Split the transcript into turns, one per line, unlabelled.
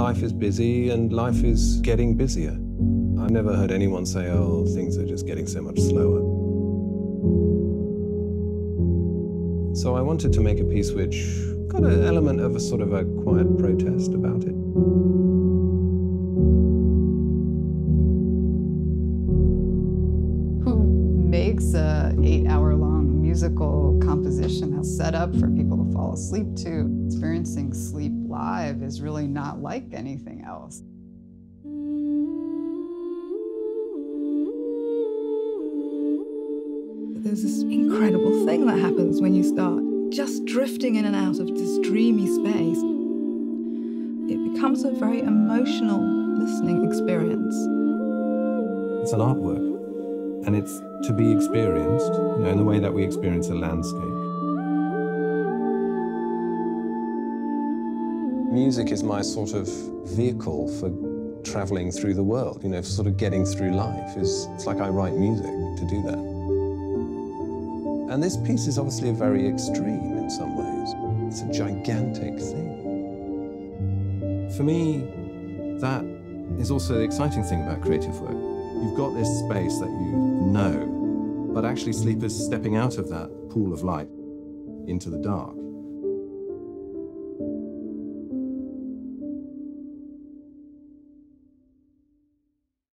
life is busy and life is getting busier. I've never heard anyone say, oh, things are just getting so much slower. So I wanted to make a piece which got an element of a sort of a quiet protest about it.
Who makes a eight-hour-long musical composition that's set up for people to fall asleep to? Experiencing sleep live is really not like anything else.
There's this incredible thing that happens when you start just drifting in and out of this dreamy space. It becomes a very emotional listening experience.
It's an artwork, and it's to be experienced, you know, in the way that we experience a landscape. Music is my sort of vehicle for traveling through the world, you know, sort of getting through life. It's, it's like I write music to do that. And this piece is obviously a very extreme in some ways. It's a gigantic thing. For me, that is also the exciting thing about creative work. You've got this space that you know, but actually sleep is stepping out of that pool of light into the dark.